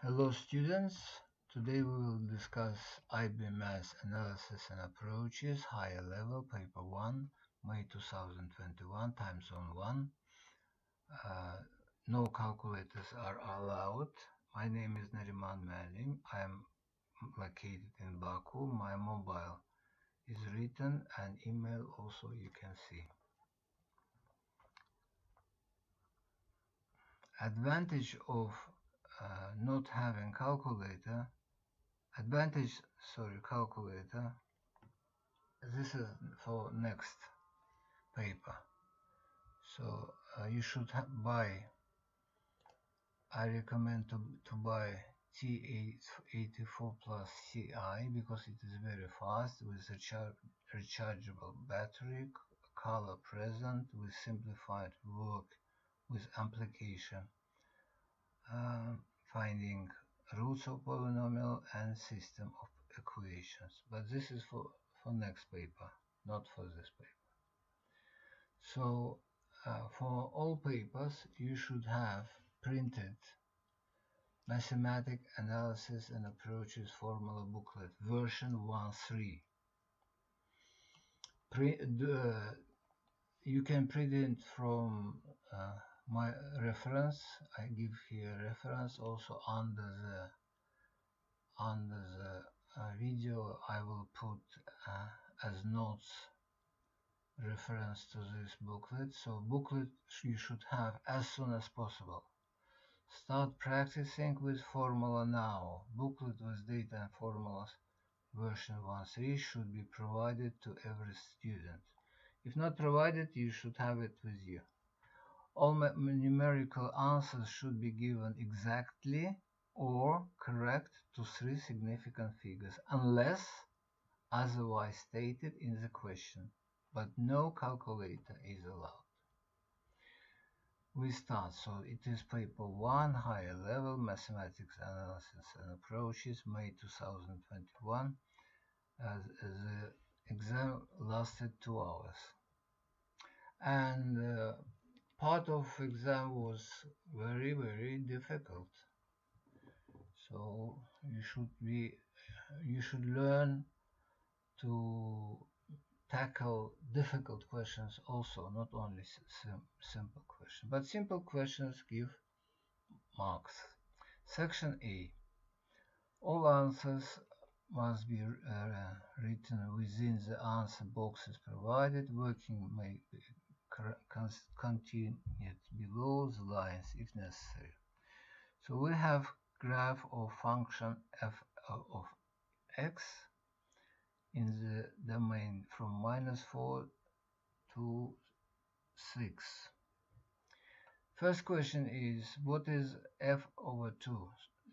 Hello students, today we will discuss IB Math Analysis and Approaches, Higher Level, Paper 1, May 2021, Time Zone 1. Uh, no calculators are allowed. My name is Nariman Malim. I am located in Baku. My mobile is written and email also you can see. Advantage of uh, not having calculator advantage sorry calculator this is for next paper. So uh, you should buy I recommend to, to buy TI-84 plus CE because it is very fast with a char rechargeable battery color present with simplified work with application uh, finding roots of polynomial and system of equations. But this is for, for next paper, not for this paper. So uh, for all papers, you should have printed Mathematic Analysis and Approaches Formula Booklet, version 1.3. Uh, you can print it from uh, my reference I give here reference also under the under the uh, video I will put uh, as notes reference to this booklet. So booklet you should have as soon as possible. Start practicing with formula now. Booklet with data and formulas version 1.3 should be provided to every student. If not provided you should have it with you all numerical answers should be given exactly or correct to three significant figures unless otherwise stated in the question, but no calculator is allowed. We start, so it is paper 1, higher level, mathematics analysis and approaches, May 2021. Uh, the exam lasted two hours. And uh, part of exam was very very difficult. So you should be you should learn to tackle difficult questions also not only sim simple questions. But simple questions give marks. Section a. All answers must be uh, written within the answer boxes provided. Working may be continued below the lines if necessary. So we have graph of function f of x in the domain from minus 4 to 6. First question is what is f over 2?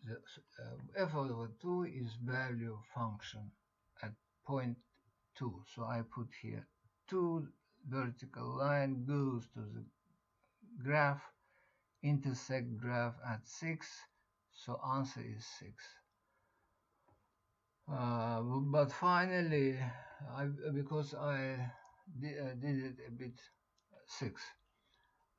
The, uh, f over 2 is value of function at point 2. So I put here 2 vertical line goes to the graph intersect graph at 6 so answer is 6 uh, but finally I, because I did, uh, did it a bit 6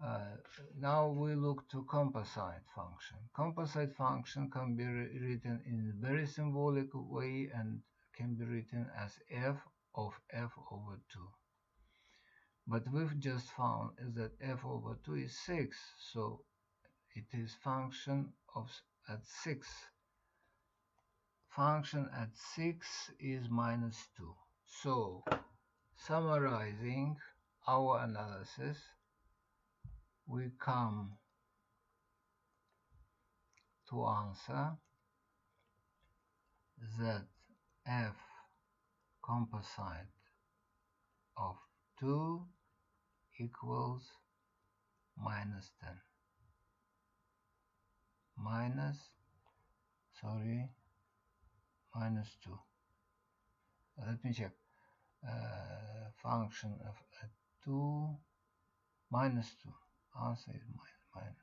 uh, now we look to composite function. Composite function can be written in a very symbolic way and can be written as f of f over 2 but we've just found is that f over 2 is 6 so it is function of at 6 function at 6 is minus 2 so summarizing our analysis we come to answer that f composite of 2 equals minus 10 minus sorry minus 2 let me check. Uh, function of uh, 2 minus 2 answer is minus, minus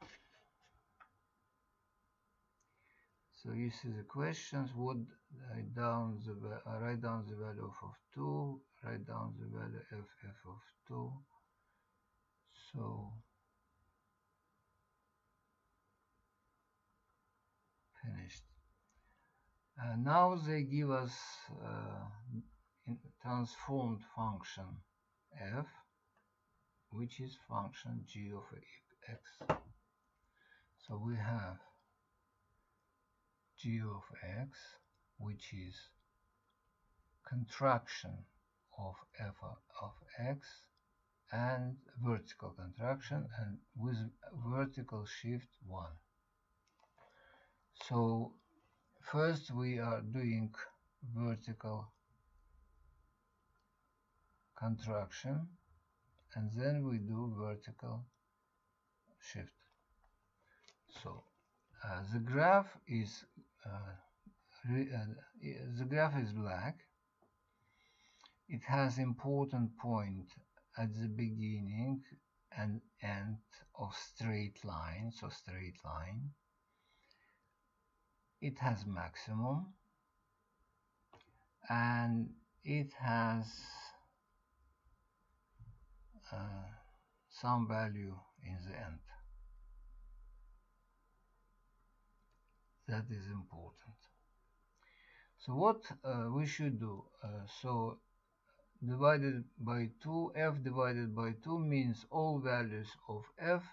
2 so you see the questions. Would write down the uh, write down the value of, of 2 write down the value f f of 2 so finished. Uh, now they give us uh, transformed function f which is function g of x. So we have g of x which is contraction of f of x and vertical contraction and with vertical shift 1. So first we are doing vertical contraction and then we do vertical shift. So uh, the graph is uh, the graph is black. It has important point at the beginning and end of straight line, so straight line. It has maximum and it has uh, some value in the end. That is important. So what uh, we should do? Uh, so divided by 2, f divided by 2 means all values of f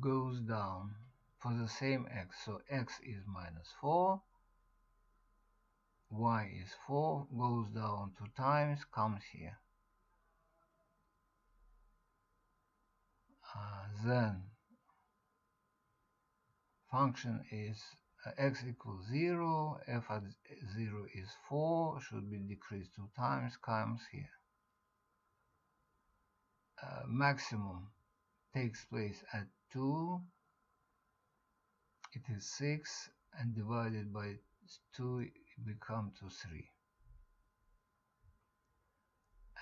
goes down for the same x. So x is minus 4, y is 4, goes down 2 times, comes here. Uh, then function is x equals 0, f at 0 is 4, should be decreased 2 times, comes here. Uh, maximum takes place at 2, it is 6, and divided by 2 it becomes to 3.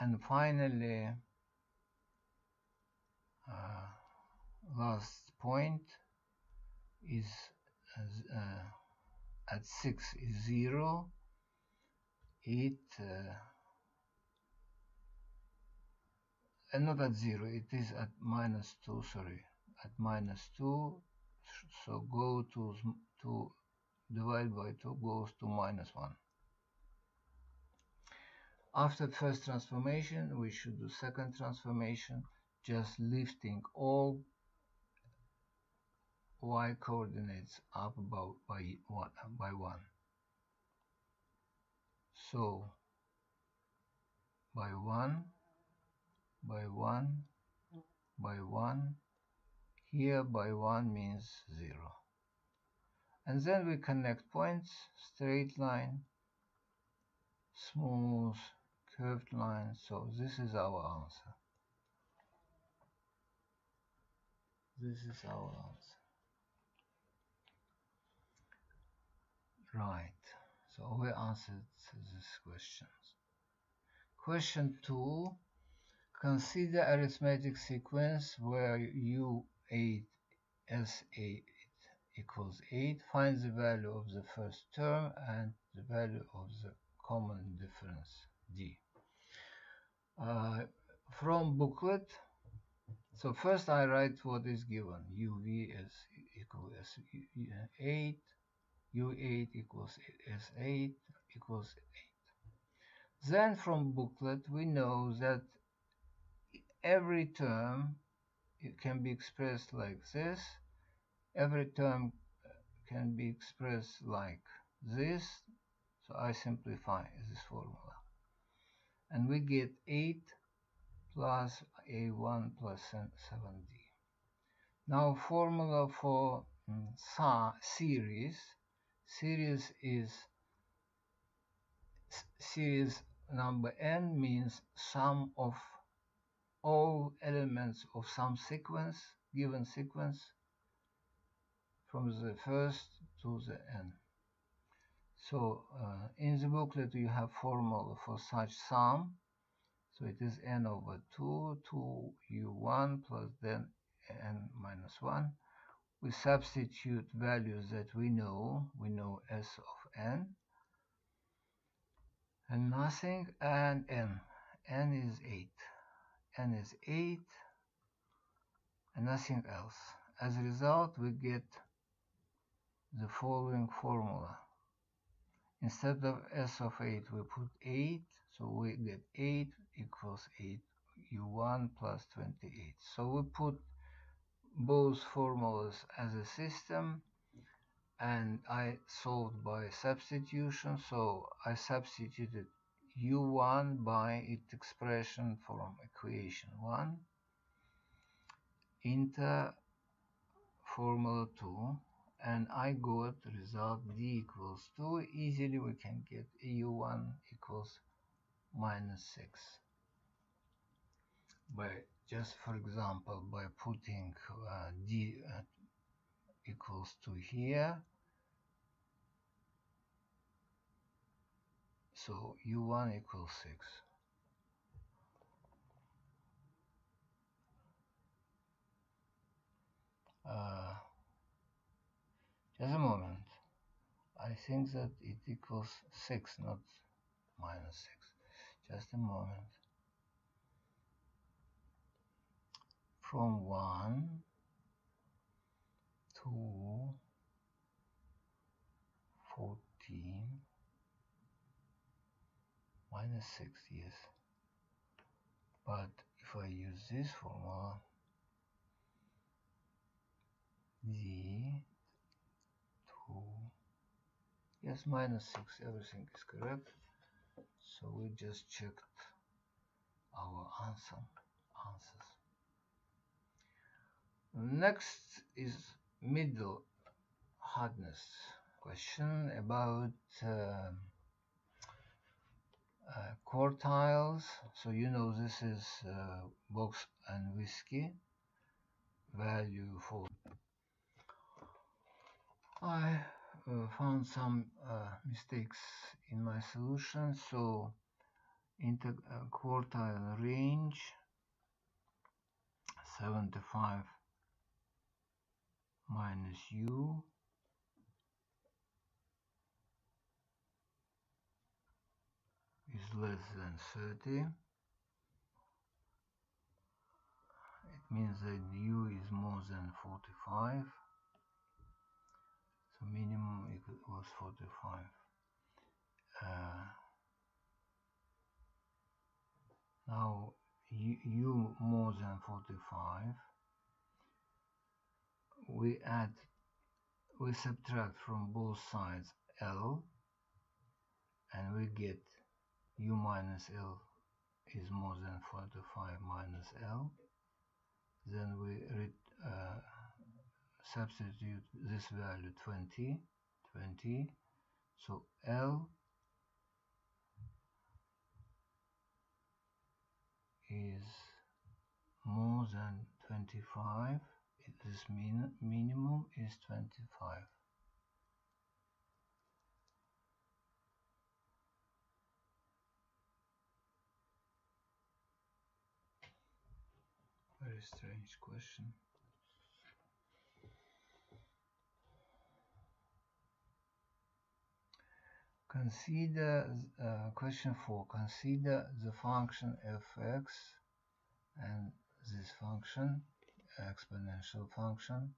And finally, uh, last point is uh, at 6 is 0 it uh, and not at 0 it is at minus 2 sorry at minus 2 so go to to divide by 2 goes to minus 1 after first transformation we should do second transformation just lifting all y coordinates up about by one by one. So by one by one by one. Here by one means zero. And then we connect points straight line smooth curved line. So this is our answer. This is our answer Right, so we answered these questions. Question 2. Consider arithmetic sequence where U8 S8 equals 8. Find the value of the first term and the value of the common difference D. Uh, from booklet, so first I write what is given. U8 is equal to 8 U8 equals S8 equals 8. Then from booklet we know that every term it can be expressed like this. Every term can be expressed like this. So I simplify this formula. And we get 8 plus A1 plus 7D. Now formula for mm, series series is series number n means sum of all elements of some sequence given sequence from the first to the n so uh, in the booklet you have formula for such sum. So it is n over 2 to u1 plus then n minus 1 we substitute values that we know, we know s of n, and nothing, and n. n is 8. n is 8, and nothing else. As a result, we get the following formula. instead of s of 8 we put 8 so we get 8 equals 8 u1 plus 28 so we put both formulas as a system and I solved by substitution. So I substituted u1 by its expression from equation 1 into formula 2 and I got result d equals 2 easily we can get u1 equals minus 6 by just for example by putting uh, d uh, equals to here. So u1 equals 6 uh, just a moment. I think that it equals 6 not minus 6 just a moment from 1 to 14 minus 6 yes. But if I use this formula z 2 yes minus 6 everything is correct. So we just checked our answer answers next is middle hardness question about uh, uh, quartiles. So you know this is uh, box and whisker value for I uh, found some uh, mistakes in my solution. So inter uh, quartile range 75 minus u is less than 30 it means that u is more than 45 so minimum was 45 uh, now u, u more than 45 we add we subtract from both sides L and we get U minus L is more than 45 minus L. Then we uh, substitute this value 20 20 so L is more than 25 this min minimum is 25 very strange question. Consider uh, question 4 consider the function fx and this function exponential function.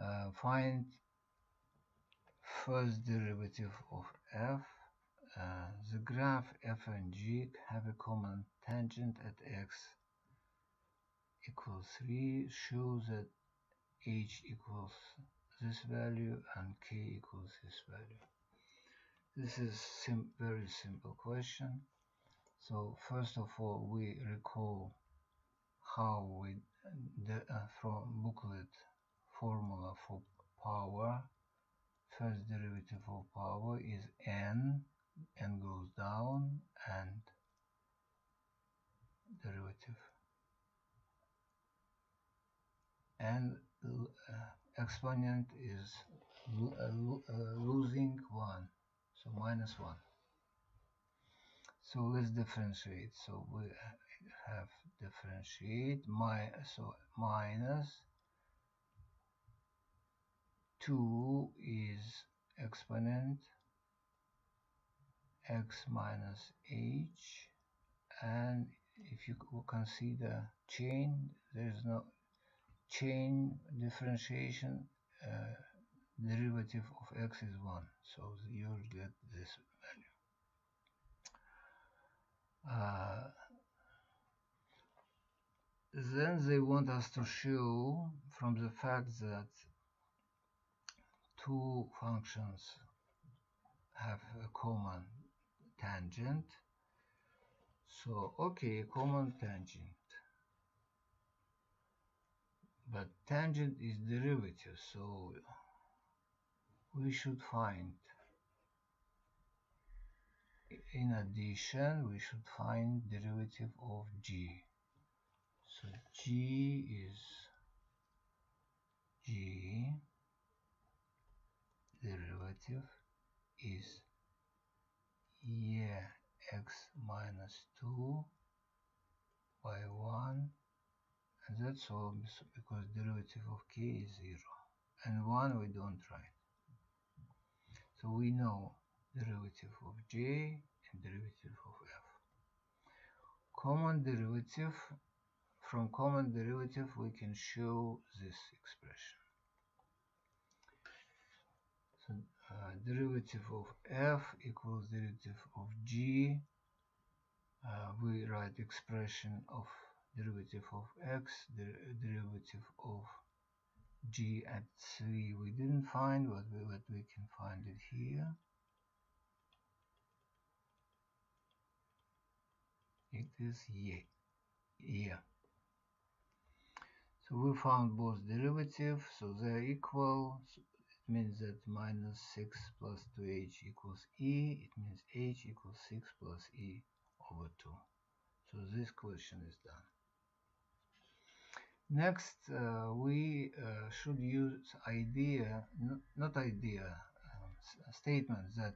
Uh, find first derivative of f. Uh, the graph f and g have a common tangent at x equals 3 Show that h equals this value and k equals this value. This is sim very simple question. So first of all, we recall how we from booklet formula for power. First derivative of power is n n goes down and derivative. And uh, exponent is lo uh, uh, losing 1 so minus 1 so let's differentiate. So we have differentiate my so minus 2 is exponent x minus h. And if you consider chain there is no chain differentiation uh, derivative of x is 1 so you'll get this value. Uh, then they want us to show from the fact that two functions have a common tangent. So okay common tangent. But tangent is derivative so we should find in addition we should find derivative of g so g is g derivative is yeah x minus 2 by 1 and that's all because derivative of k is 0 and 1 we don't write. So we know derivative of j and derivative of f. Common derivative, from common derivative we can show this expression. So uh, derivative of f equals derivative of g. Uh, we write expression of derivative of x, the derivative of g at 3 we didn't find but we, but we can find it here it is here here so we found both derivatives so they're equal. So it means that minus 6 plus 2h equals e. It means h equals 6 plus e over 2 so this question is done. Next, uh, we uh, should use idea, not idea, um, statement that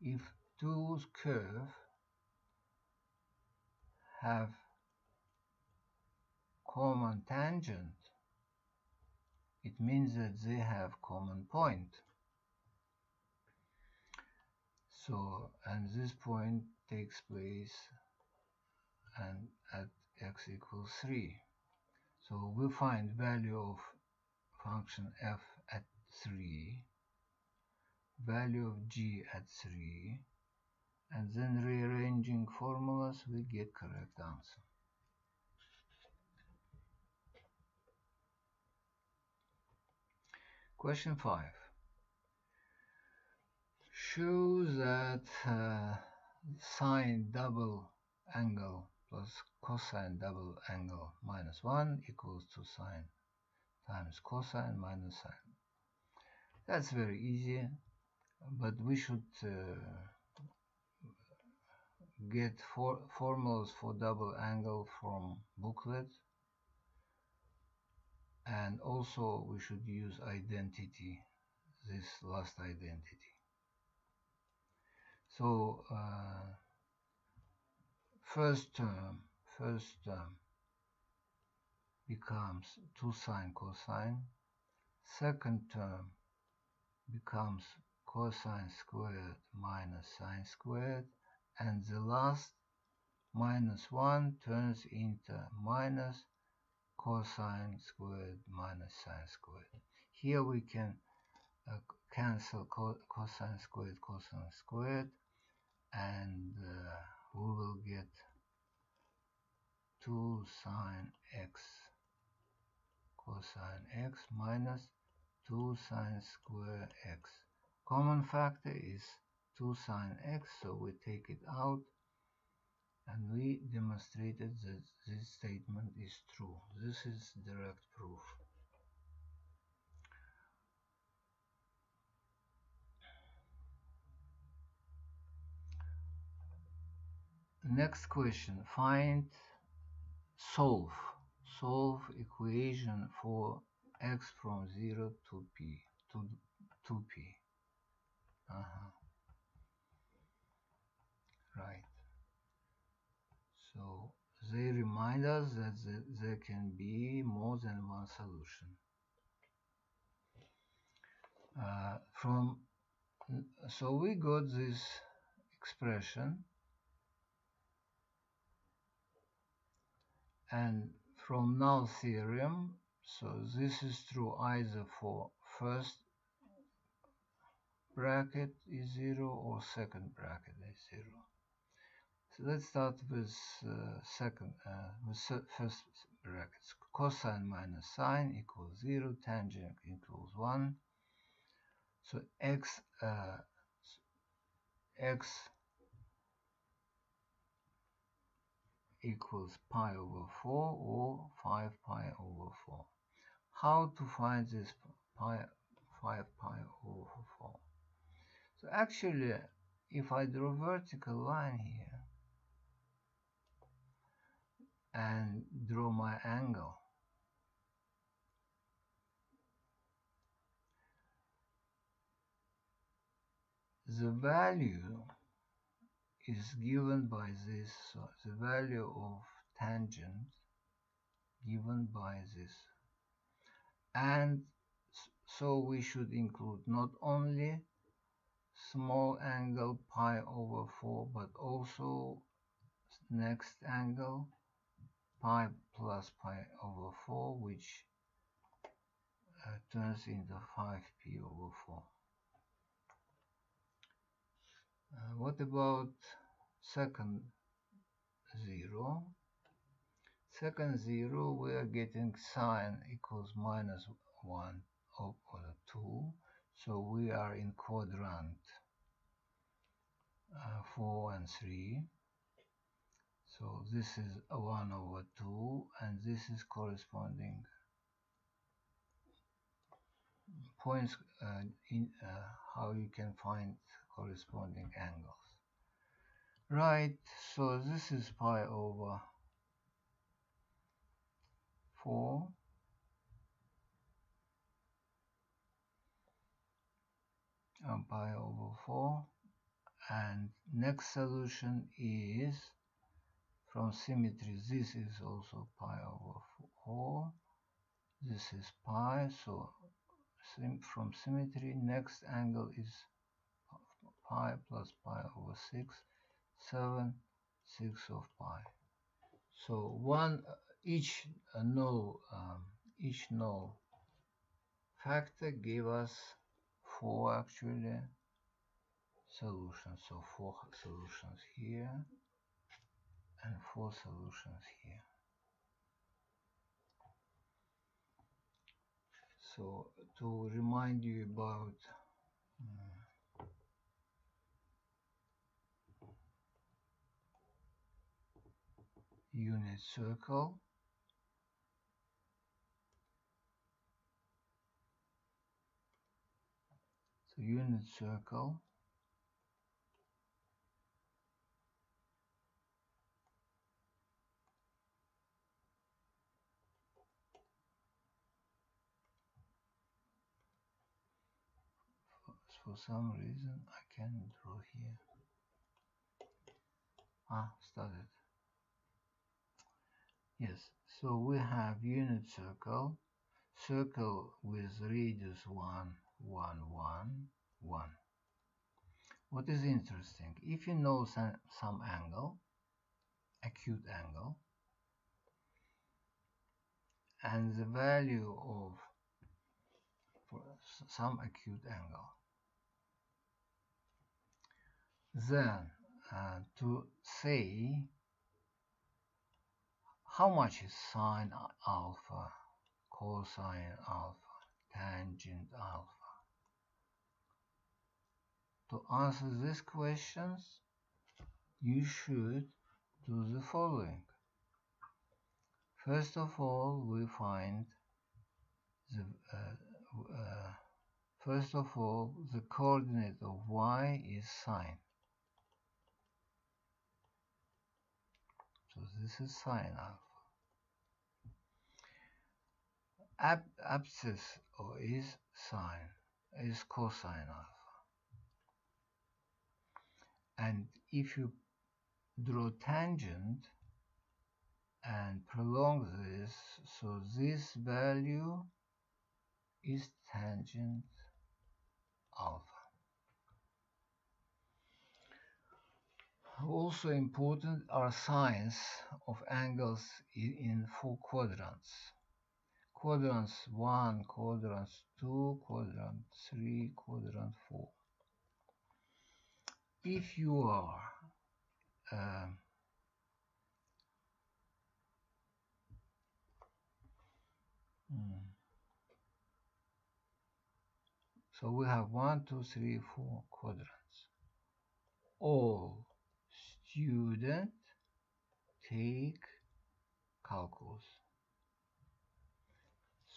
if two curves have common tangent, it means that they have common point. So, and this point takes place and at x equals 3. So we find value of function f at 3, value of g at 3, and then rearranging formulas we get correct answer. Question 5. Show that uh, sine double angle plus cosine double angle minus 1 equals to sine times cosine minus sine. That's very easy, but we should uh, get for formulas for double angle from booklet and also we should use identity, this last identity. So uh, first term, first term becomes 2 sine cosine, second term becomes cosine squared minus sine squared, and the last minus 1 turns into minus cosine squared minus sine squared. Here we can uh, cancel co cosine squared cosine squared and uh, we will get 2 sine x cosine x minus 2 sine square x. Common factor is 2 sine x, so we take it out and we demonstrated that this statement is true. This is direct proof. Next question, find, solve, solve equation for x from 0 to p, to 2p. Uh -huh. Right. So they remind us that there can be more than one solution. Uh, from so we got this expression and from null theorem so this is true either for first bracket is 0 or second bracket is 0. Let's start with uh, second, uh, with first brackets. Cosine minus sine equals 0, tangent equals 1. So x, uh, x equals pi over 4 or 5 pi over 4. How to find this pi, 5 pi over 4? So actually, if I draw vertical line here and draw my angle, the value is given by this, so the value of tangent given by this. And so we should include not only small angle pi over 4 but also next angle pi plus pi over 4 which uh, turns into 5p over 4 uh, what about second zero? Second zero we are getting sine equals minus 1 over 2 so we are in quadrant uh, 4 and 3 so this is 1 over 2 and this is corresponding. Points uh, in uh, how you can find corresponding angles. Right so this is pi over 4 and pi over 4 and next solution is from symmetry this is also pi over 4 this is pi so from symmetry next angle is pi plus pi over 6 7 6 of pi. So one each uh, null um, each null factor give us four actually solutions. So four solutions here and four solutions here so to remind you about unit circle. So unit circle for some reason I can't draw here. Ah started yes so we have unit circle circle with radius 1 1 1 1 what is interesting if you know some, some angle acute angle and the value of some acute angle then uh, to say how much is sine alpha, cosine alpha, tangent alpha. To answer these questions, you should do the following. First of all, we find the uh, uh, first of all the coordinate of y is sine. So this is sine alpha. Ab abscess or is sine is cosine alpha. And if you draw tangent and prolong this, so this value is tangent alpha. Also important are signs of angles in four quadrants. Quadrants 1, quadrants 2, quadrant 3, quadrant 4. if you are uh, so we have one, two, three, four quadrants. All student take calculus.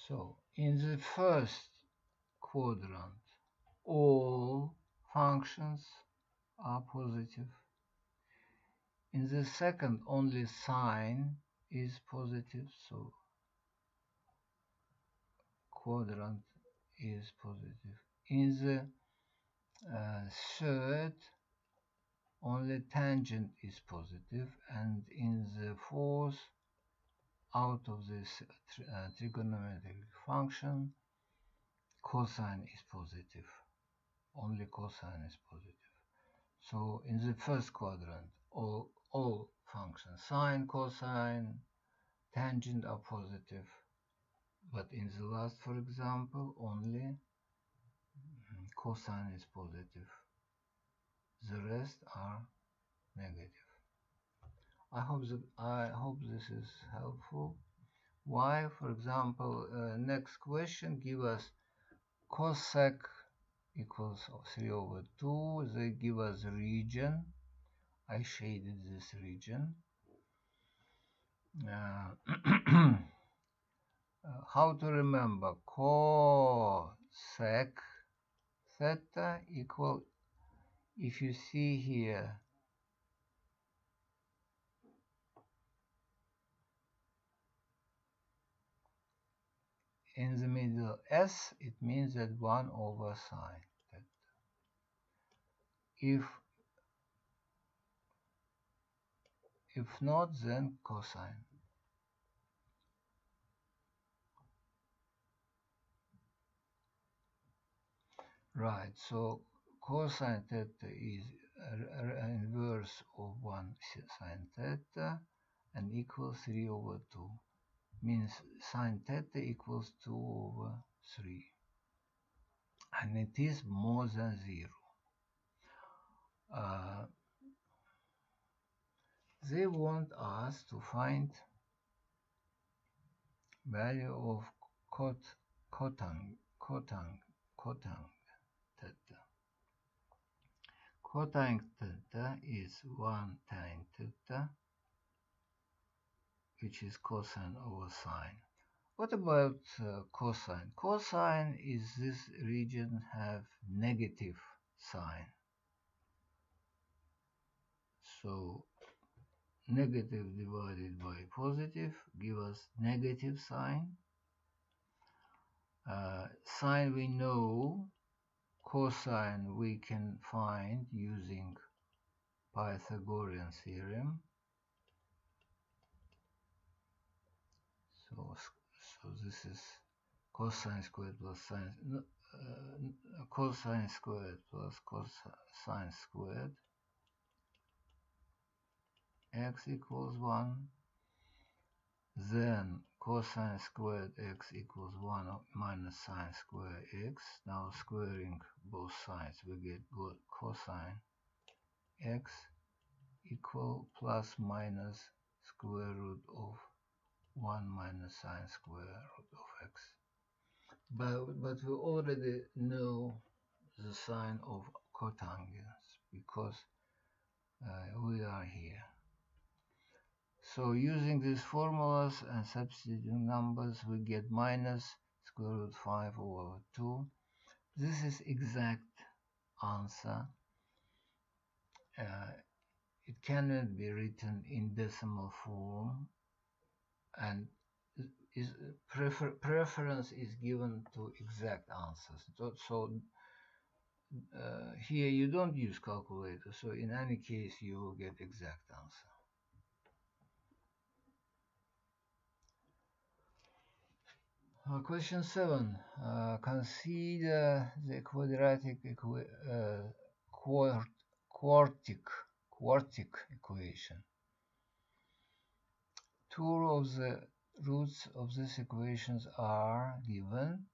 So in the first quadrant, all functions are positive. In the second, only sine is positive, so quadrant is positive. In the uh, third, only tangent is positive, and in the fourth, out of this uh, trigonometric function, cosine is positive. Only cosine is positive. So in the first quadrant, all, all functions, sine, cosine, tangent are positive. But in the last, for example, only mm, cosine is positive. The rest are negative. I hope that I hope this is helpful. Why, for example, uh, next question give us cosec equals 3 over 2. They give us region. I shaded this region. Uh, uh, how to remember cosec theta equal if you see here in the middle s, it means that 1 over sine theta. If if not, then cosine. Right, so cosine theta is inverse of 1 sine theta and equals 3 over 2 means sine theta equals 2 over 3 and it is more than 0 uh, they want us to find value of cot cotang cotang cotang theta cotang theta is 1 tan theta which is cosine over sine. What about uh, cosine? Cosine is this region have negative sign. So negative divided by positive give us negative sign. Uh, sine we know, cosine we can find using Pythagorean theorem. So, so this is cosine squared plus sine, uh, cosine squared plus cosine squared x equals 1 then cosine squared x equals 1 minus sine squared x now squaring both sides we get cosine x equal plus minus square root of 1 minus sine square root of x. But, but we already know the sign of cotangents because uh, we are here. So using these formulas and substituting numbers, we get minus square root 5 over 2. This is exact answer. Uh, it cannot be written in decimal form and is prefer, preference is given to exact answers. So, so uh, here you don't use calculator, so in any case you will get exact answer. Question 7. Uh, consider the quadratic uh, quart quartic, quartic equation. Two of the roots of these equations are given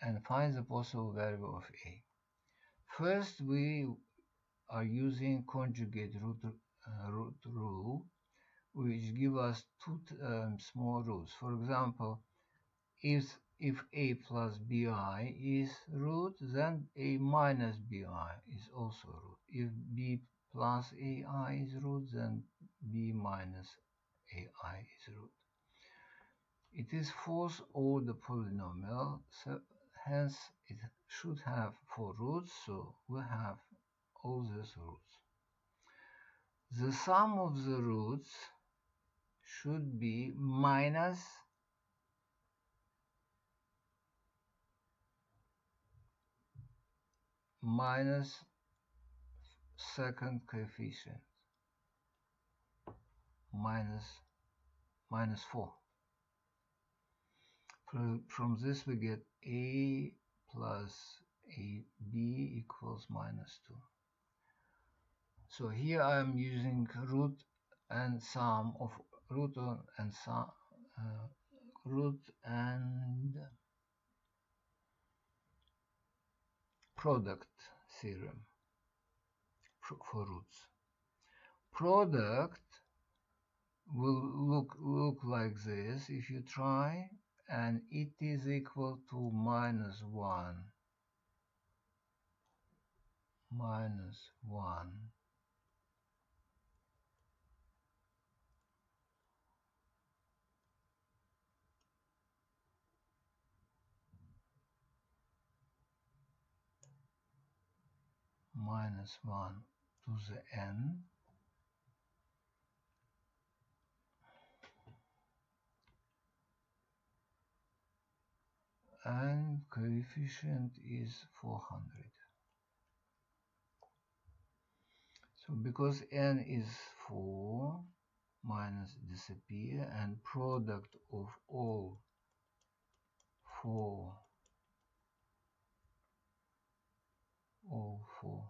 and find the possible value of a. First, we are using conjugate root, uh, root rule, which give us two um, small roots. For example, if if a plus bi is root, then a minus bi is also root. If b plus ai is root, then b minus ai is root. It is fourth order polynomial, so hence it should have four roots, so we have all these roots. The sum of the roots should be minus minus second coefficient. Minus minus 4 from, from this we get a plus ab equals minus 2 so here I am using root and sum of root and sum uh, root and product theorem for roots. Product will look look like this if you try and it is equal to minus 1 minus 1 minus 1 to the n. And coefficient is 400 so because n is 4 minus disappear and product of all 4 all 4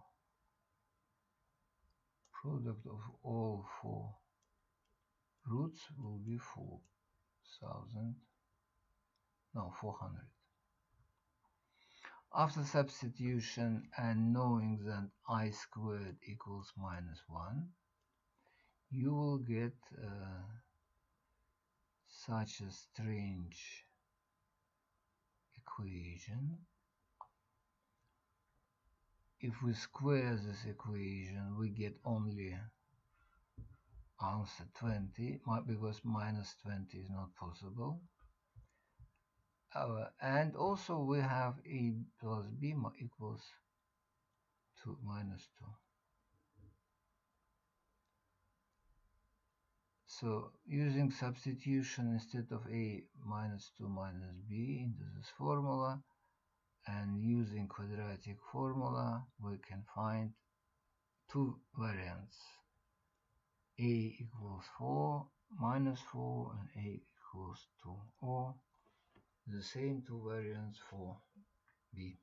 product of all 4 roots will be 4000 no 400 after substitution and knowing that i squared equals minus 1, you will get uh, such a strange equation. If we square this equation, we get only answer 20, because minus 20 is not possible. Uh, and also we have a plus b equals 2 minus 2 so using substitution instead of a minus 2 minus b into this formula and using quadratic formula we can find two variants a equals 4 minus 4 and a equals 2 or the same two variants for B.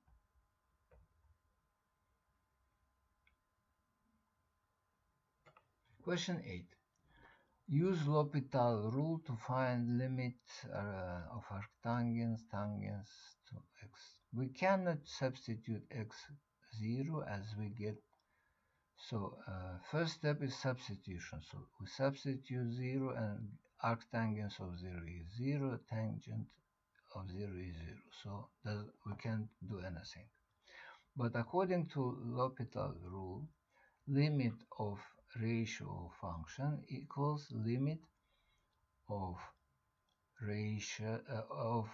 Question 8. Use L'Hopital rule to find limit uh, of arctangents, tangents to x. We cannot substitute x0 as we get. So uh, first step is substitution. So we substitute 0 and arctangents of 0 is 0, tangent of 0 is 0 so we can't do anything but according to L'Hopital rule limit of ratio function equals limit of ratio uh, of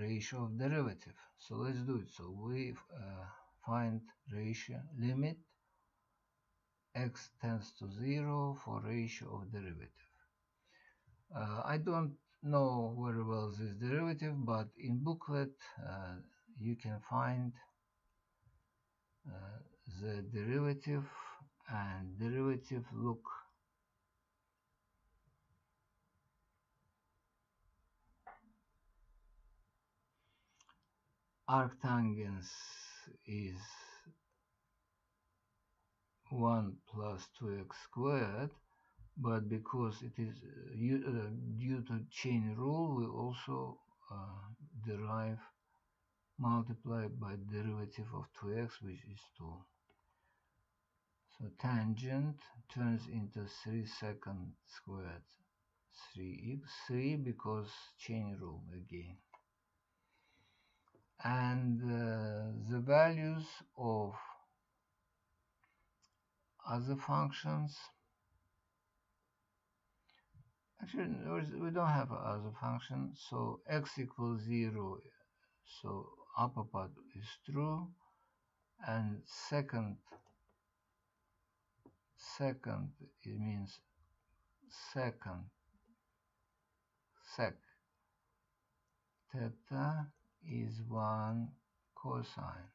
ratio of derivative. So let's do it. So we uh, find ratio limit x tends to 0 for ratio of derivative. Uh, I don't know very well this derivative, but in booklet uh, you can find uh, the derivative and derivative look arctangents is 1 plus 2x squared but because it is uh, uh, due to chain rule we also uh, derive multiply by derivative of 2x which is 2 So tangent turns into 3 second squared 3x 3 because chain rule again and uh, the values of other functions. Actually we don't have other function so x equals 0 so upper part is true and second second it means second sec theta is 1 cosine.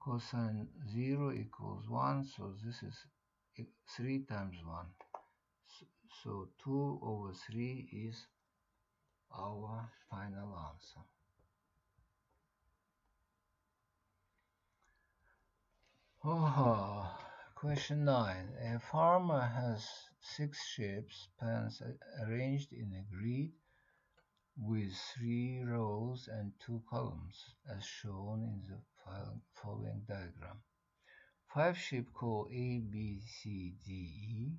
Cosine 0 equals 1 so this is 3 times 1 so 2 over 3 is our final answer. Oh question 9 a farmer has six sheep pens arranged in a grid with three rows and two columns, as shown in the following diagram. Five sheep called A, B, C, D, E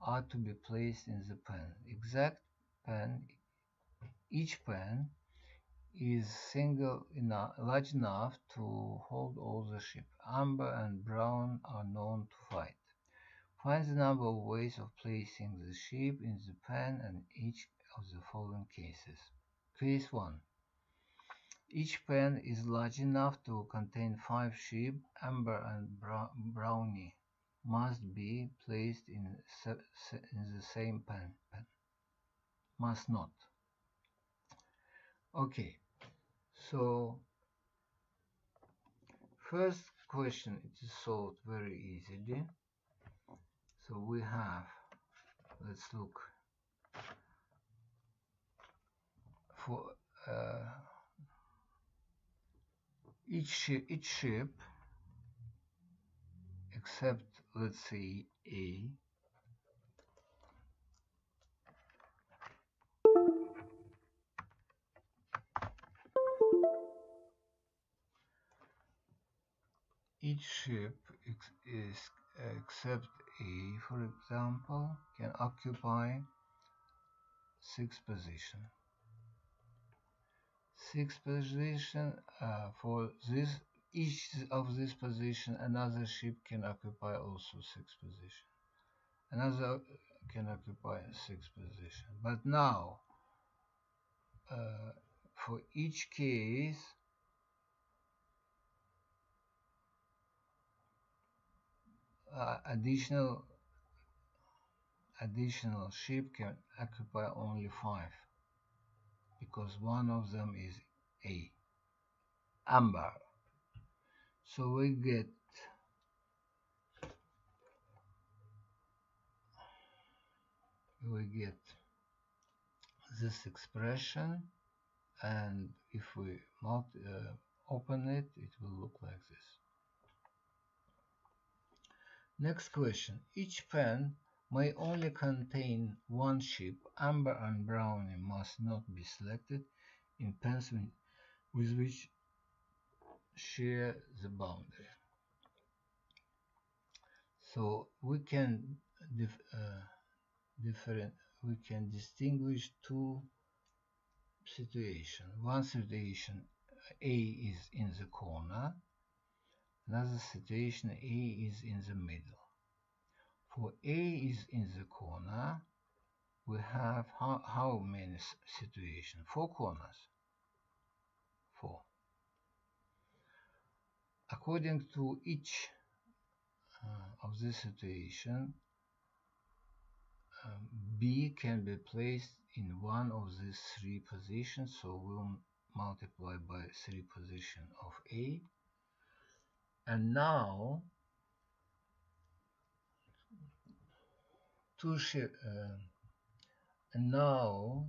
are to be placed in the pen. Exact pen, each pen is single enough, large enough to hold all the sheep. Amber and brown are known to fight. Find the number of ways of placing the sheep in the pen and each of the following cases. Case 1. Each pen is large enough to contain five sheep. Amber and Brownie must be placed in, in the same pen. pen. Must not. Okay, so first question it is solved very easily. So we have, let's look for uh, each ship, each ship except let's say A. Each ship is except A for example can occupy six position six position uh, for this each of this position another ship can occupy also six position. Another can occupy six position. But now uh, for each case uh, additional additional ship can occupy only five because one of them is A. Amber. So we get we get this expression and if we multi, uh, open it it will look like this next question each pen may only contain one sheep. Amber and brownie must not be selected in pens with which share the boundary. So we can dif uh, different we can distinguish two situations. One situation A is in the corner, another situation A is in the middle. For A is in the corner, we have how, how many situations? Four corners. Four. According to each uh, of this situation, um, B can be placed in one of these three positions, so we'll multiply by three position of A. And now two ship uh, and now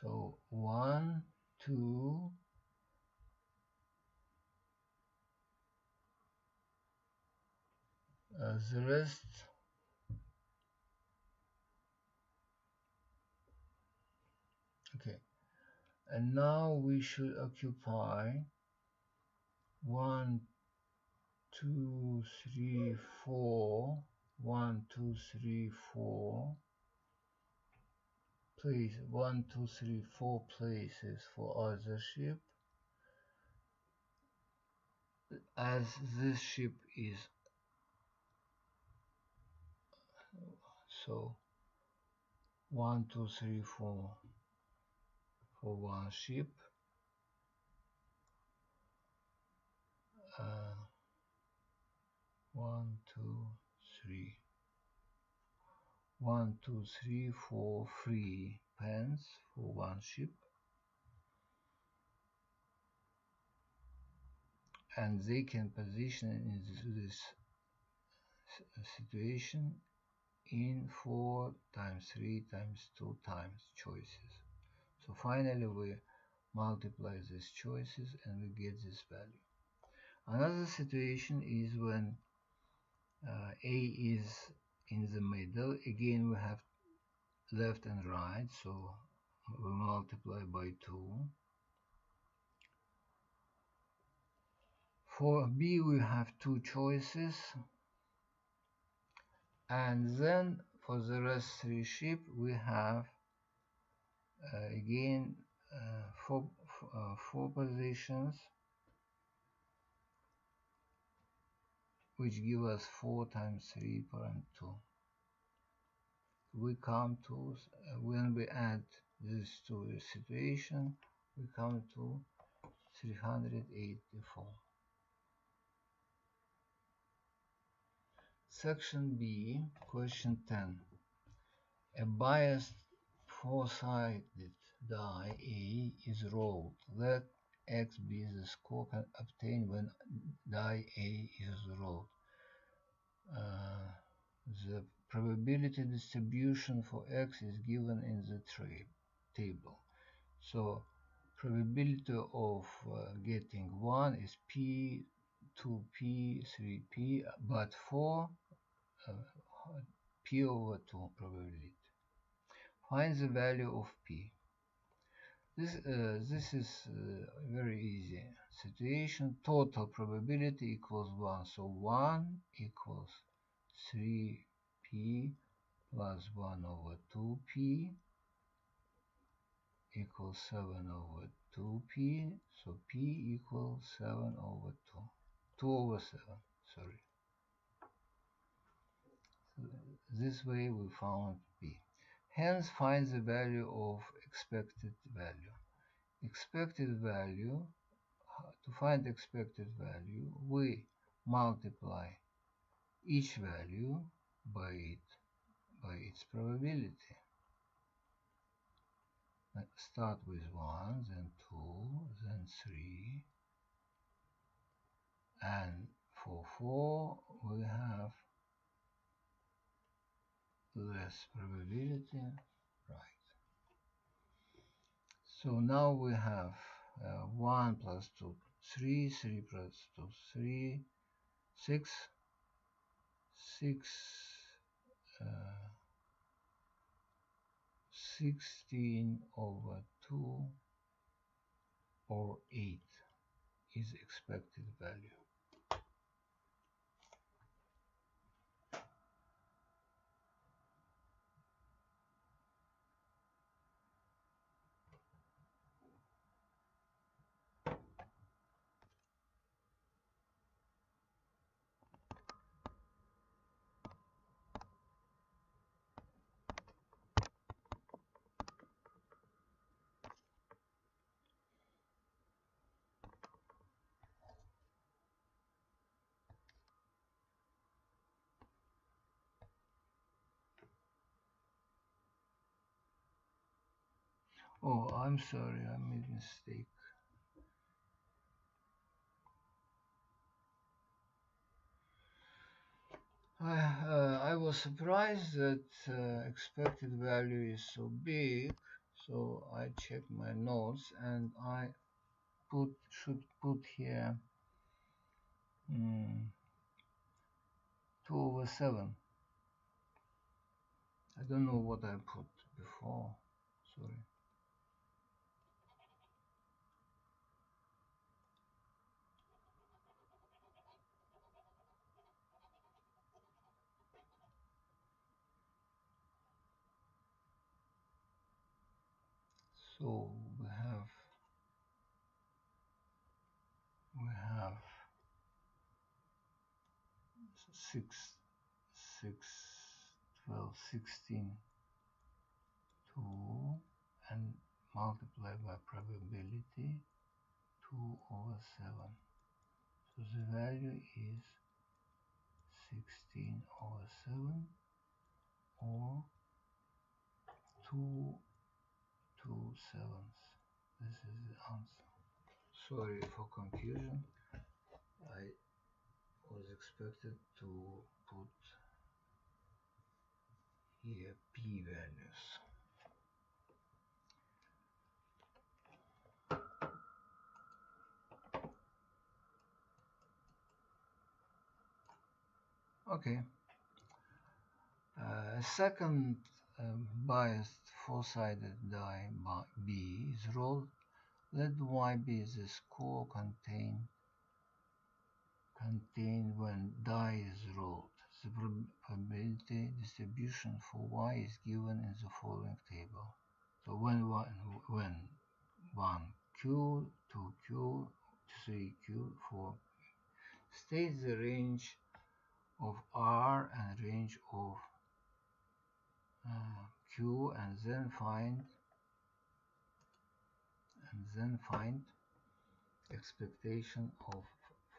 so one two uh, the rest okay and now we should occupy one, two, three, four, one, two, three, four, place, one, two, three, four places for other ship. As this ship is so one, two, three, four for one ship. Uh, one, two, three. One, two, three, four pens for one ship. And they can position in this situation in 4 times 3 times 2 times choices. So finally we multiply these choices and we get this value. Another situation is when uh, A is in the middle. Again we have left and right, so we multiply by 2. For B we have two choices and then for the rest three sheep we have uh, again uh, four, uh, four positions which give us 4 times 3 prime 2 we come to uh, when we add this to the situation we come to 384 Section B, question 10. A biased four-sided die A is rolled. Let X be the score obtained when die A is rolled. Uh, the probability distribution for X is given in the table. So probability of uh, getting 1 is P, 2P, 3P, but 4 p over 2 probability. Find the value of p. This, uh, this is uh, very easy situation. Total probability equals 1. So 1 equals 3p plus 1 over 2p equals 7 over 2p. So p equals 7 over 2. 2 over 7, sorry. This way we found p. Hence find the value of expected value. Expected value, to find expected value, we multiply each value by it, by its probability. Start with 1, then 2, then 3, and for 4 we have less probability so now we have uh, 1 plus 2 3 3 plus 2 3 6 6 uh, 16 over 2 or 8 is expected value Oh, I'm sorry, I made a mistake. I, uh, I was surprised that uh, expected value is so big, so I checked my notes and I put should put here um, 2 over 7. I don't know what I put before, sorry. So we have we have six six twelve sixteen two and multiply by probability 2 over 7 so the value is 16 over 7 or 2 2 sevenths this is the answer. Sorry for confusion. I was expected to put here p values. Okay. Uh, second um, biased four-sided die B is rolled let y be the score contained contained when die is rolled. The probability distribution for y is given in the following table. So when one, when 1q, 2q, 3q, 4 state the range of r and range of q and then find and then find expectation of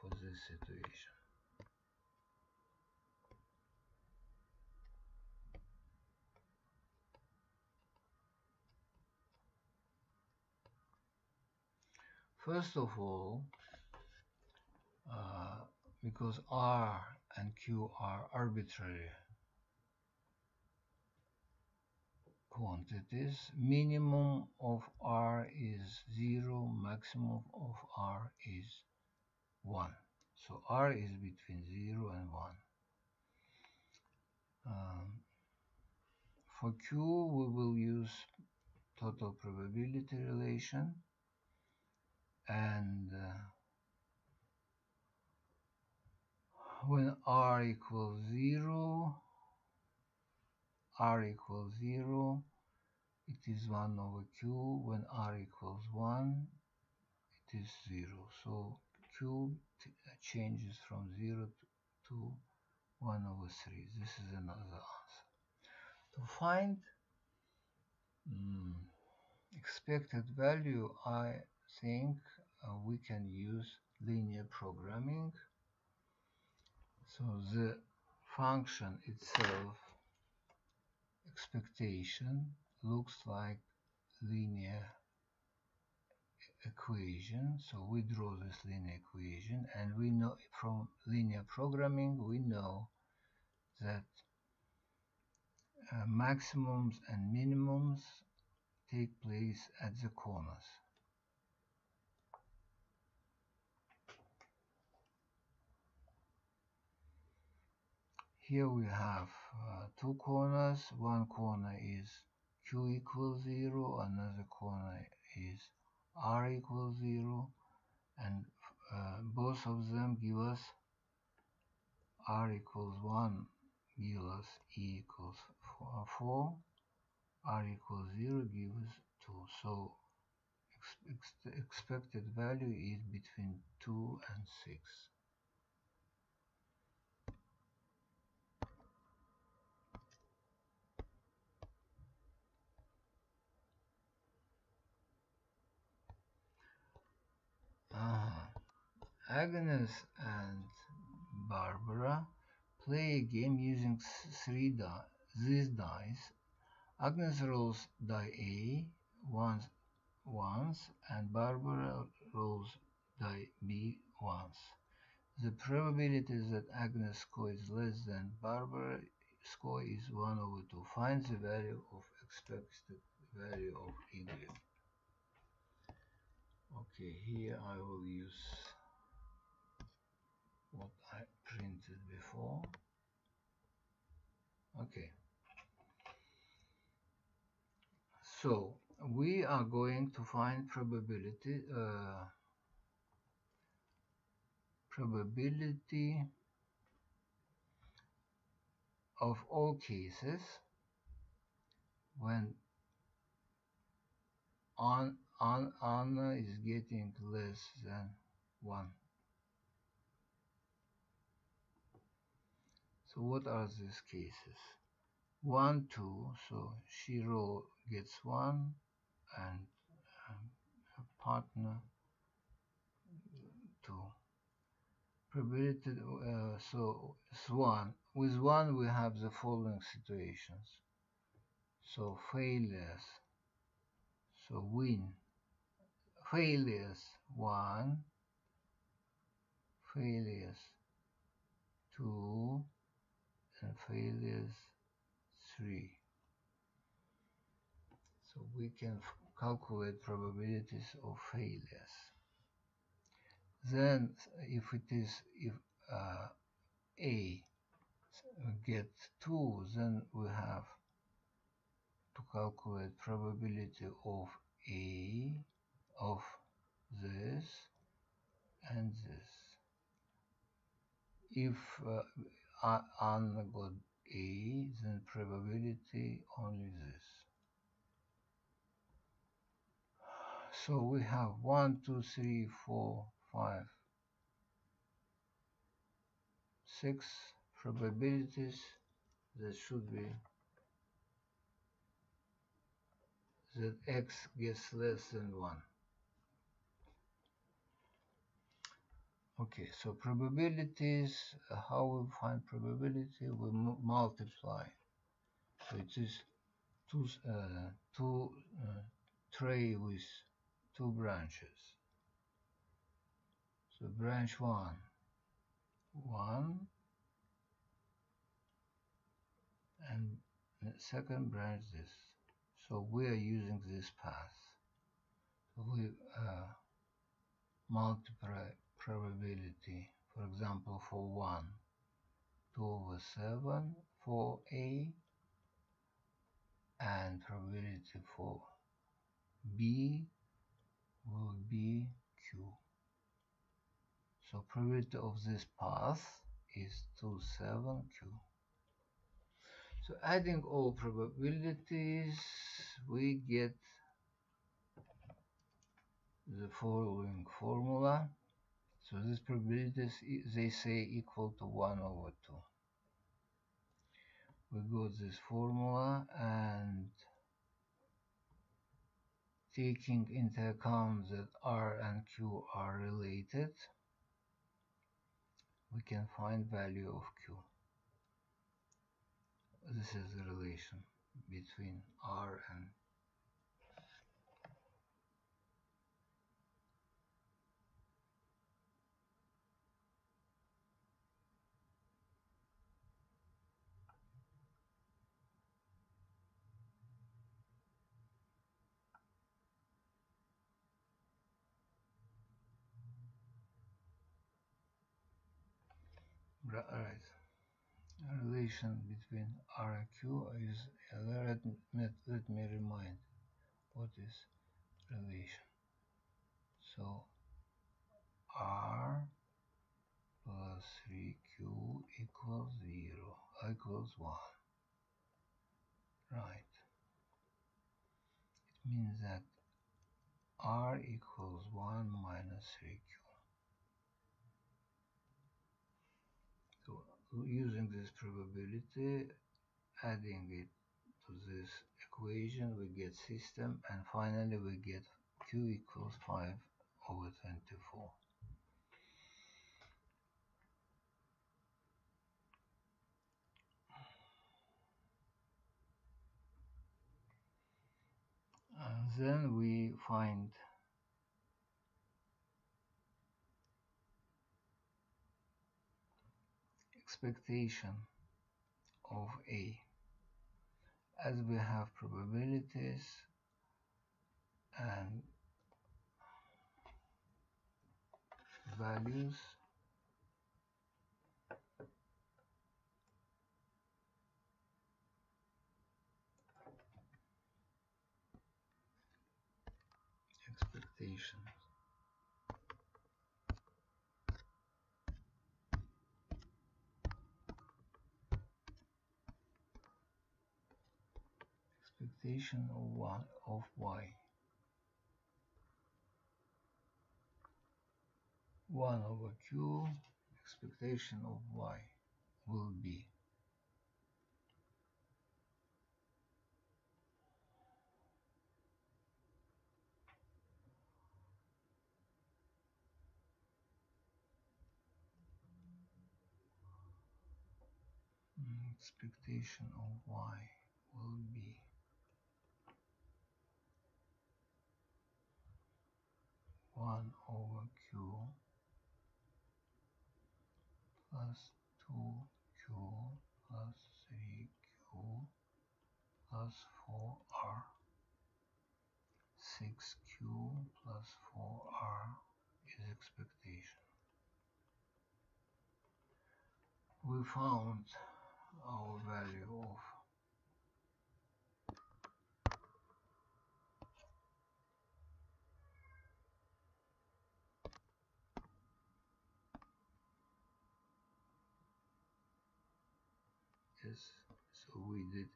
for this situation. First of all, uh, because R and Q are arbitrary quantities, minimum of R is 0, maximum of R is 1. So R is between 0 and 1. Um, for Q, we will use total probability relation and uh, when R equals 0, R equals 0, it is 1 over Q. When R equals 1, it is 0. So Q changes from 0 to 1 over 3. This is another answer. To find mm, expected value, I think uh, we can use linear programming. So the function itself, expectation, looks like linear equation. So we draw this linear equation and we know from linear programming we know that uh, maximums and minimums take place at the corners. Here we have uh, two corners one corner is q equals 0 another corner is r equals 0 and uh, both of them give us r equals 1 give us e equals 4, r equals 0 gives us 2 so ex expected value is between 2 and 6 Ah, Agnes and Barbara play a game using three die, these dice. Agnes rolls die A once, once and Barbara rolls die B once. The probability that Agnes' score is less than Barbara's score is 1 over 2. Find the value of expected value of Y okay here I will use what I printed before. Okay. So we are going to find probability uh, probability of all cases when on, on Anna is getting less than 1. So what are these cases? 1, 2, so she gets 1 and um, her partner 2. Probability, uh, so it's 1. With 1 we have the following situations. So failures, so win. Failures 1, failures 2, and failures 3. So we can calculate probabilities of failures. Then if it is if uh, A get 2 then we have to calculate probability of A of this and this. If uh, Anna got A, then probability only this. So we have one, two, three, four, five, six probabilities that should be that x gets less than 1. Okay, so probabilities, how we find probability, we multiply. So it is two, uh, two uh, with two branches. So branch 1, 1, and second branch this. So we are using this path. So we uh, multiply probability, for example, for 1, 2 over 7 for A, and probability for B will be Q. So probability of this path is 2, 7, Q. So adding all probabilities, we get the following formula. So these probabilities, they say equal to 1 over 2. We got this formula and taking into account that R and Q are related, we can find value of Q. This is the relation between R and right relation between R and Q is let let me remind what is relation? So R plus 3Q equals 0 equals 1 right. It means that R equals 1 minus 3Q using this probability, adding it to this equation, we get system, and finally we get q equals 5 over 24. And then we find expectation of A. As we have probabilities and values expectation station one of Y. One over Q expectation of Y will be mm, expectation of y 1 over q plus 2q plus 3q plus 4r 6q plus 4r is expectation. We found our value of this so we did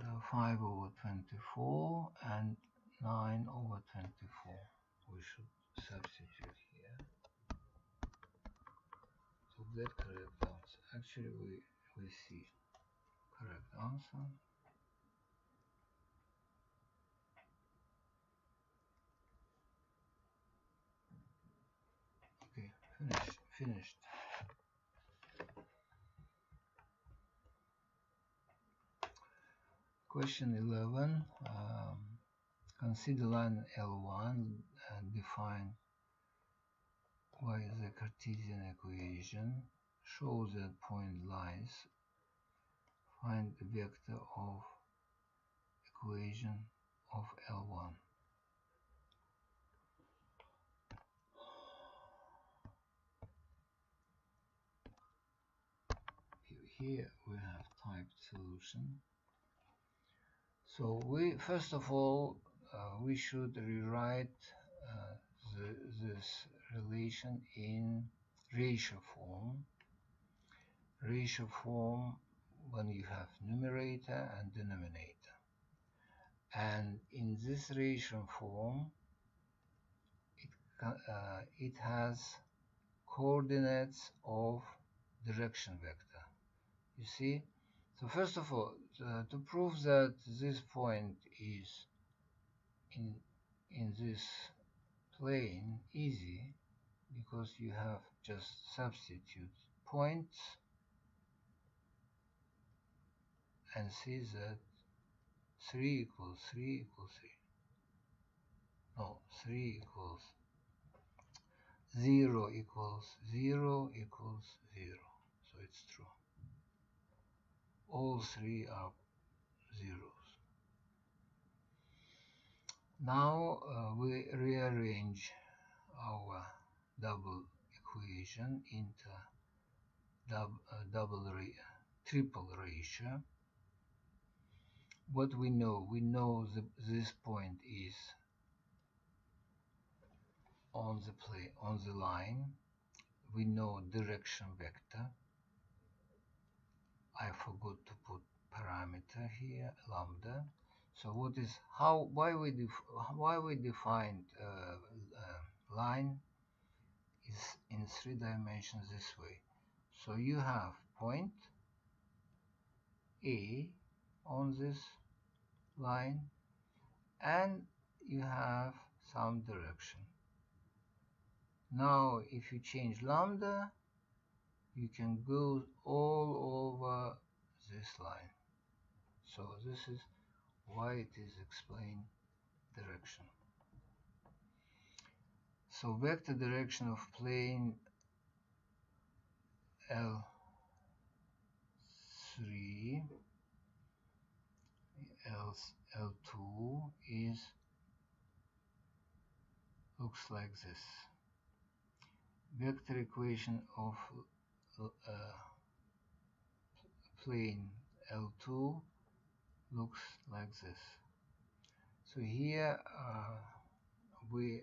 uh, 5 over 24 and 9 over 24 we should substitute here so that correct answer actually we we see correct answer. Okay, finished. Finished. Question 11. Um, consider line L1 and define why the Cartesian equation shows that point lies Find the vector of equation of L1. Here we have typed solution. So we first of all uh, we should rewrite uh, the, this relation in ratio form. Ratio form when you have numerator and denominator. And in this ratio form, it, uh, it has coordinates of direction vector. You see? So first of all, uh, to prove that this point is in, in this plane easy, because you have just substitute points and see that 3 equals 3 equals 3. No, 3 equals 0 equals 0 equals 0. So it's true. All three are zeros. Now uh, we rearrange our double equation into dub, uh, double triple ratio. What we know we know the, this point is on the play on the line. We know direction vector I forgot to put parameter here lambda so what is how why we why we defined uh, uh, line is in three dimensions this way so you have point A on this line and you have some direction. Now if you change lambda you can go all over this line. So this is why it is explained direction. So vector direction of plane L3 L, L2 is looks like this vector equation of uh, plane L2 looks like this. So here uh, we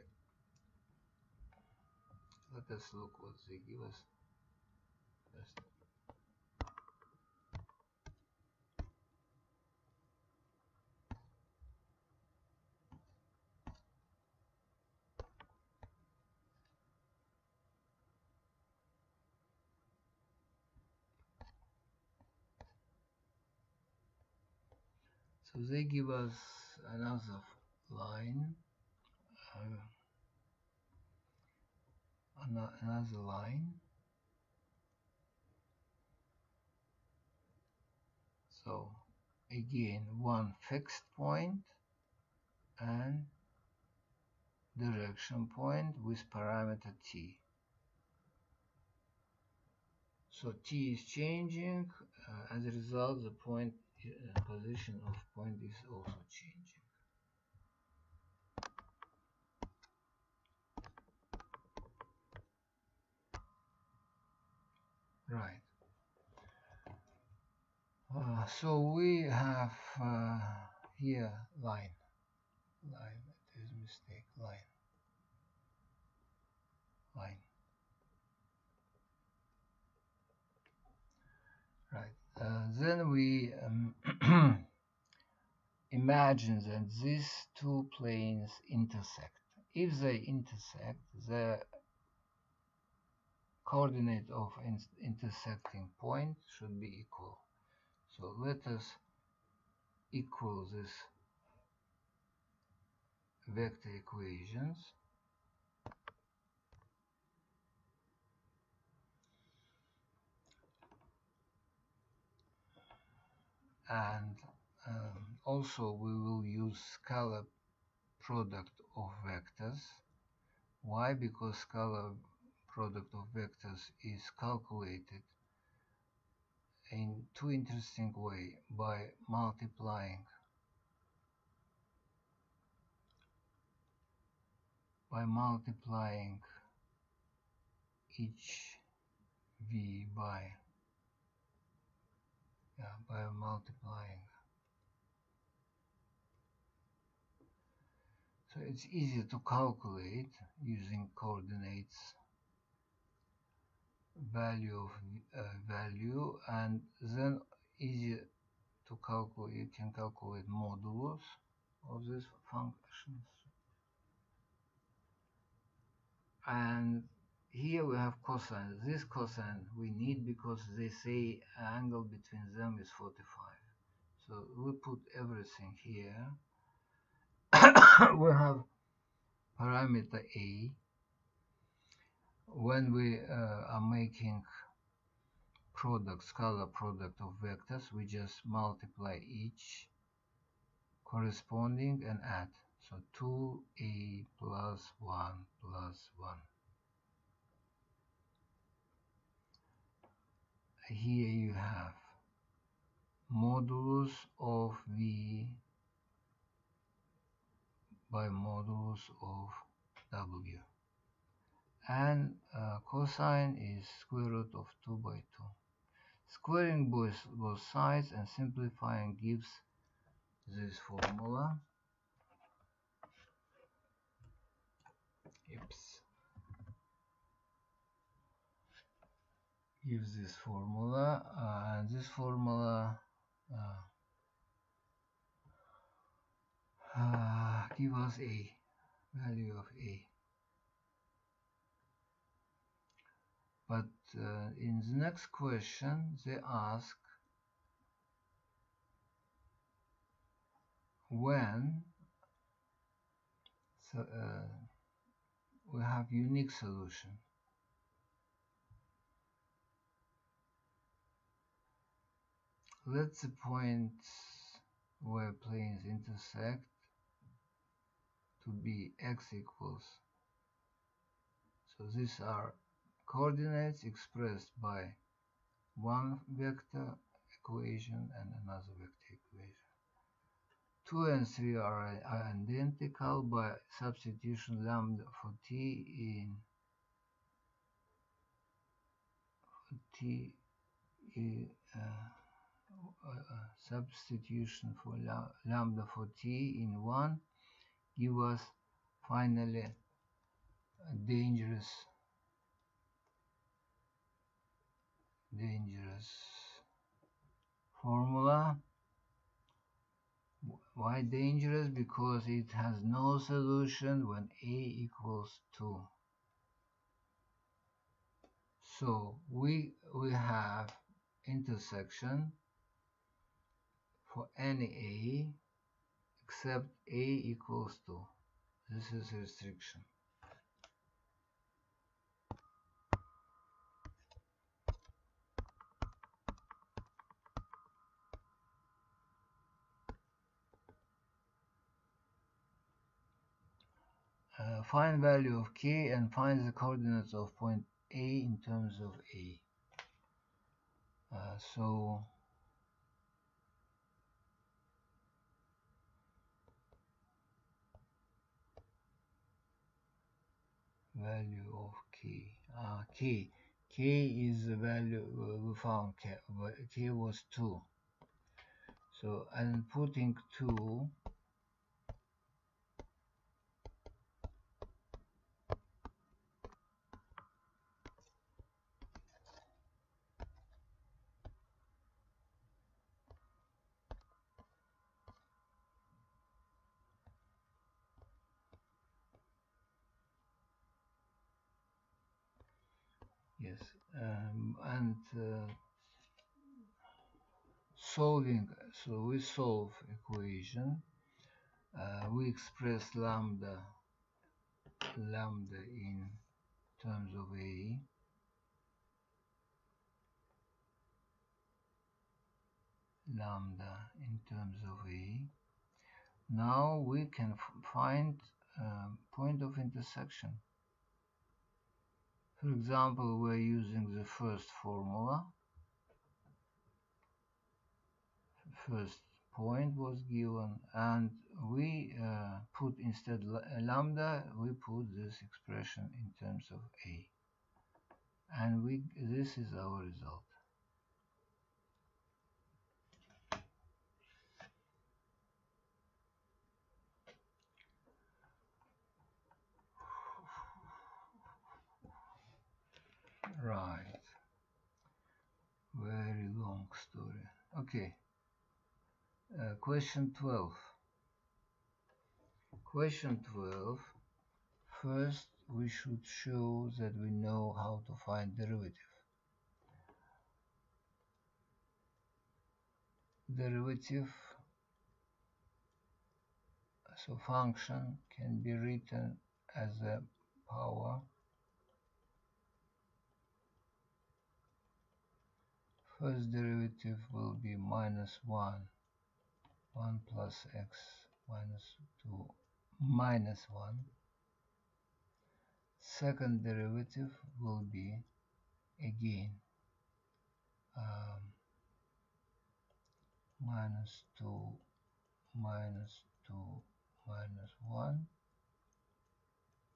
let us look what they give us. First So they give us another line, uh, another line. So again, one fixed point and direction point with parameter t. So t is changing, uh, as a result the point uh, position of point is also changing. Right. Uh, so we have uh, here line, line, is mistake, line. Right. Uh, then we um, imagine that these two planes intersect. If they intersect, the coordinate of in intersecting point should be equal. So let us equal this vector equations. And um, also we will use scalar product of vectors. Why? Because scalar product of vectors is calculated in two interesting way by multiplying by multiplying each v by yeah, by multiplying. So it's easier to calculate using coordinates value of uh, value and then easier to calculate you can calculate modulus of these functions and here we have cosine. This cosine we need because they say angle between them is 45. So we put everything here. we have parameter a. When we uh, are making product, scalar product of vectors, we just multiply each corresponding and add. So 2a plus 1 plus 1. Here you have modulus of v by modulus of w. And uh, cosine is square root of 2 by 2 squaring both, both sides and simplifying gives this formula. Oops. Gives this formula uh, and this formula uh, uh, give us a value of a. But uh, in the next question they ask when so, uh, we have unique solution let the points where planes intersect to be x equals. So these are coordinates expressed by one vector equation and another vector equation. 2 and 3 are identical by substitution lambda for t in for t uh, substitution for lambda for t in 1 give us finally a dangerous dangerous formula. Why dangerous? Because it has no solution when a equals 2 so we we have intersection for any A except a equals to This is a restriction. Uh, find value of k and find the coordinates of point A in terms of A. Uh, so value of k. Uh, k. k is the value we found k, k was 2. So I'm putting 2 yes um, and uh, solving so we solve equation uh, we express lambda lambda in terms of a. Lambda in terms of a. Now we can find uh, point of intersection for example, we're using the first formula. First point was given and we uh, put instead lambda, we put this expression in terms of A. And we this is our result. Right. Very long story. Okay. Uh, question 12. Question 12. First, we should show that we know how to find derivative. Derivative, so function can be written as a power First derivative will be minus 1, 1 plus x minus 2 minus 1. Second derivative will be again um, minus 2 minus 2 minus 1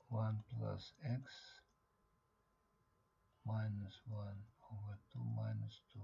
1 plus x minus 1 over 2 minus 2.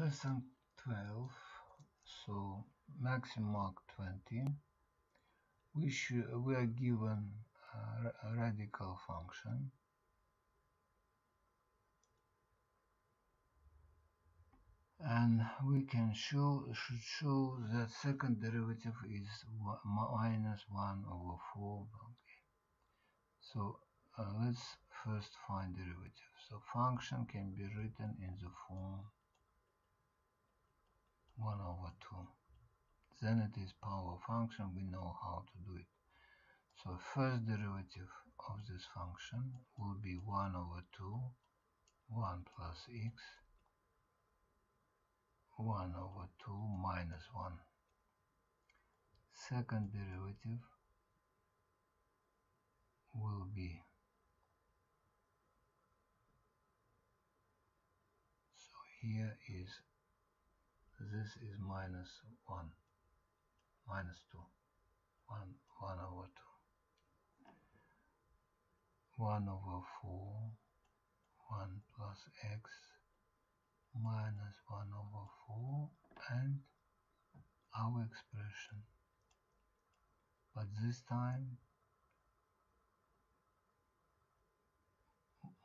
Lesson 12 so maximum mark 20 we are given a, a radical function. And we can show should show that second derivative is minus 1 over 4 okay. So uh, let's first find derivative. So function can be written in the form 1 over 2. Then it is power function, we know how to do it. So first derivative of this function will be 1 over 2, 1 plus x, 1 over 2 minus 1. Second derivative will be so here is this is minus 1 minus 2 1 1 over 2 1 over 4 1 plus x. Minus 1 over 4 and our expression. But this time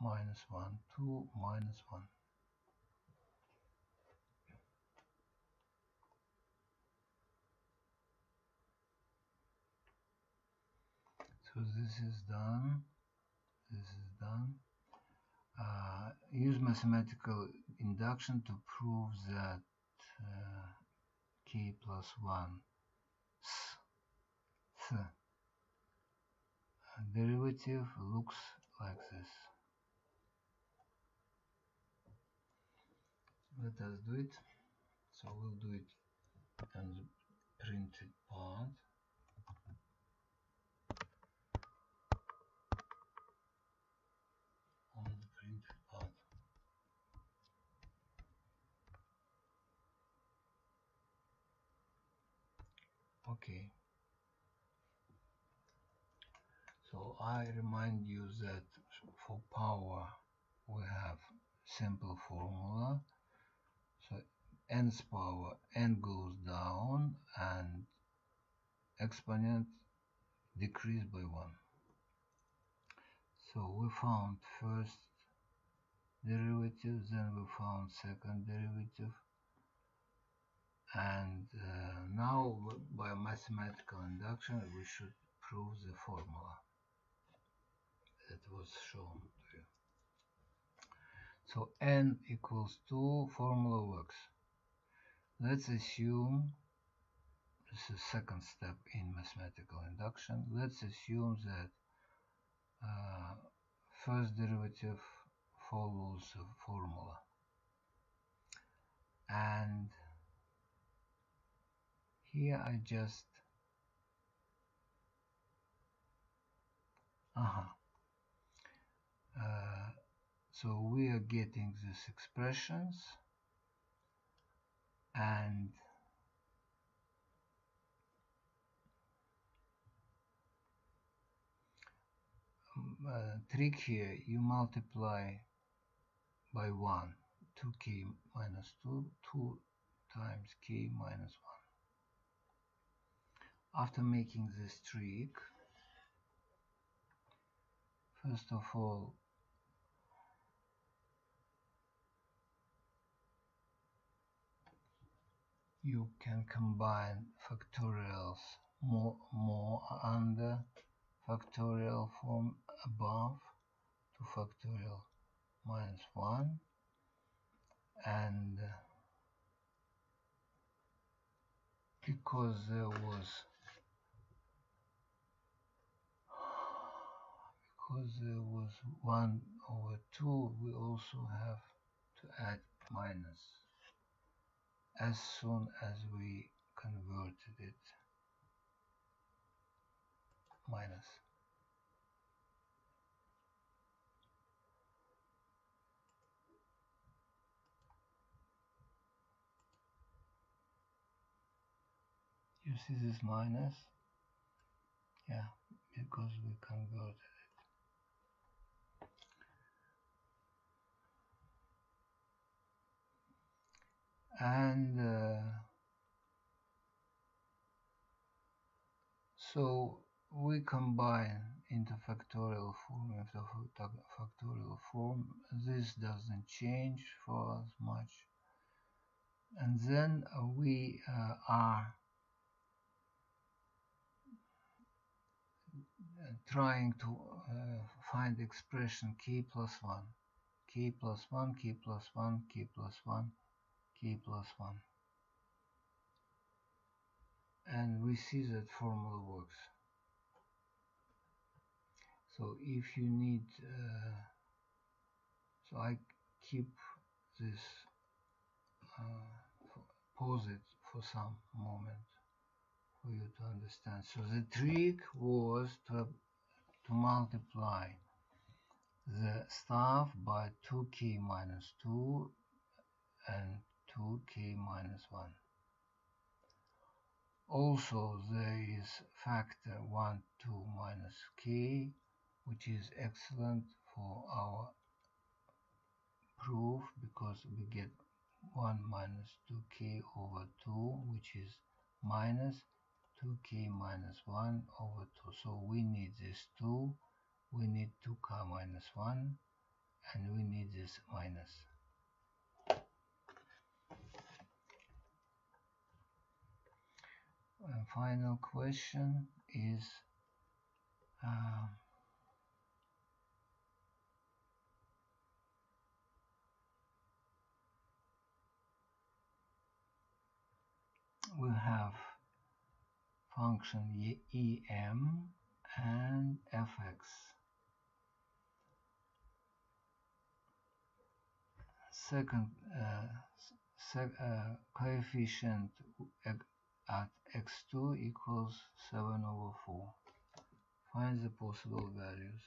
minus 1, 2 minus 1. So this is done, this is done. Uh, use mathematical induction to prove that uh, k plus 1 th derivative looks like this. Let us do it. So we'll do it on the printed part. On the printed part. Okay. So I remind you that for power we have simple formula. So n's power n goes down and exponent decrease by 1. So we found first derivative, then we found second derivative, and uh, now by mathematical induction we should prove the formula that was shown to you. So n equals 2 formula works. Let's assume this is second step in mathematical induction. Let's assume that uh, first derivative follows a formula and here I just uh -huh. Uh, so we are getting these expressions and um, uh, trick here you multiply by 1 2k minus 2 2 times k minus 1 after making this trick first of all you can combine factorials more, more under factorial form above to factorial minus 1 and because there was because there was 1 over 2 we also have to add minus as soon as we converted it minus. You see this minus? Yeah, because we converted and uh, so we combine into factorial form into factorial form. This doesn't change for us much. And then we uh, are trying to uh, find expression k plus 1 k plus 1 k plus 1 k plus 1 k plus 1 and we see that formula works. So if you need uh, so I keep this uh, pause it for some moment for you to understand. So the trick was to to multiply the stuff by 2k minus 2 and 2k minus 1. Also there is factor 1, 2 minus k which is excellent for our proof because we get 1 minus 2k over 2 which is minus 2k minus 1 over 2 so we need this 2 we need 2k minus 1 and we need this minus final question is uh, we have function em and fx. Second uh, sec, uh, coefficient at x2 equals 7 over 4. Find the possible values.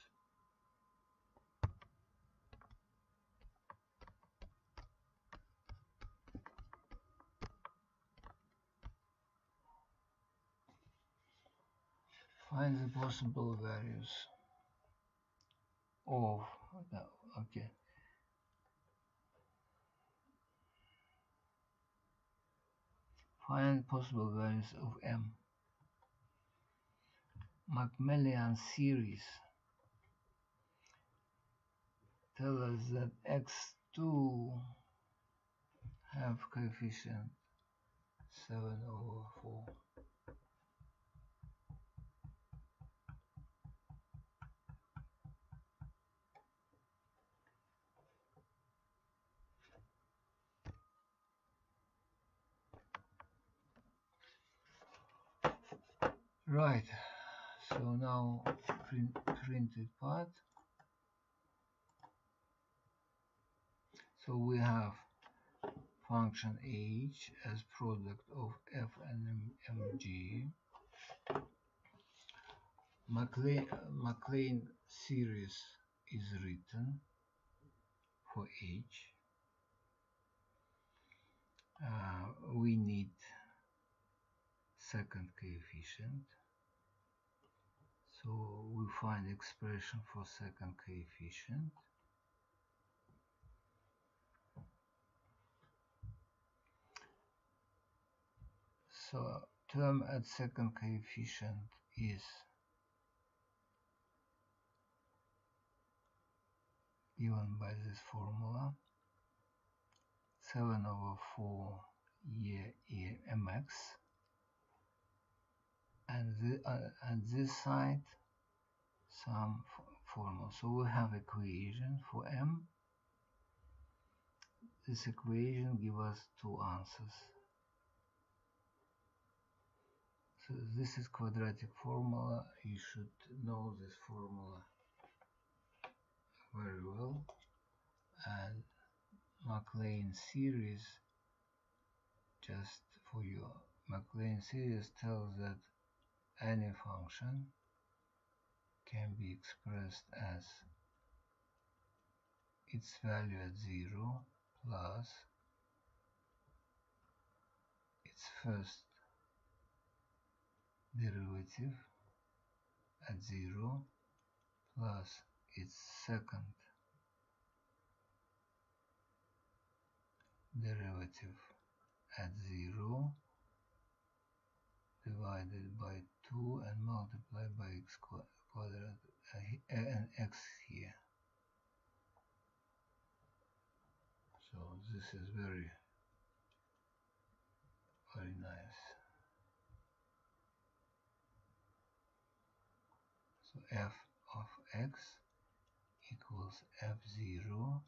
Find the possible values of, okay. Find possible values of m. Maclaurin series tell us that x2 have coefficient 7 over 4. Right, so now print, printed part. So we have function h as product of f and mg. Maclaurin, Maclaurin series is written for h. Uh, we need second coefficient so we find expression for second coefficient. So term at second coefficient is given by this formula 7 over 4 e, e mx and, the, uh, this side some formula. So we have equation for m. This equation gives us two answers. So this is quadratic formula. You should know this formula very well. And Maclaurin series, just for you, Maclaurin series tells that any function can be expressed as its value at 0 plus its first derivative at 0 plus its second derivative at 0 divided by 2 and multiply by x quadrant uh, and x here. So this is very, very nice. So f of x equals f0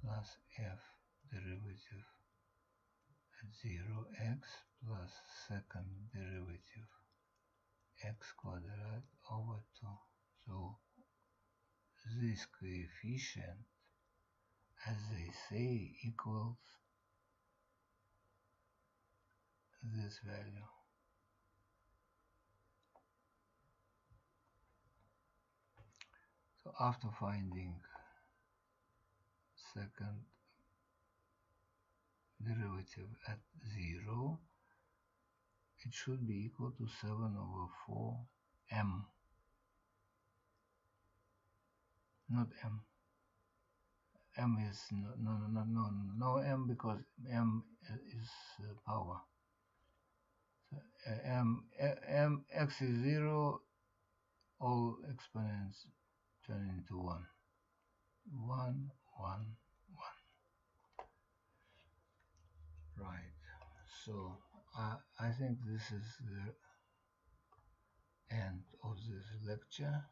plus f derivative at 0x plus second derivative x squared over 2 so this coefficient as they say equals this value. So after finding second derivative at 0 it should be equal to 7 over 4 m. Not m. M is no no no no no m because m is uh, power. So uh, m m x is 0 all exponents turn into 1 one one one. Right. So I, I think this is the end of this lecture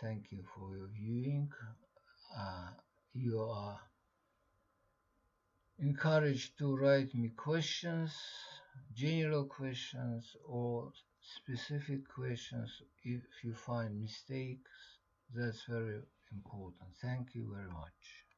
thank you for your viewing uh, you are encouraged to write me questions general questions or specific questions if you find mistakes that's very important. Thank you very much.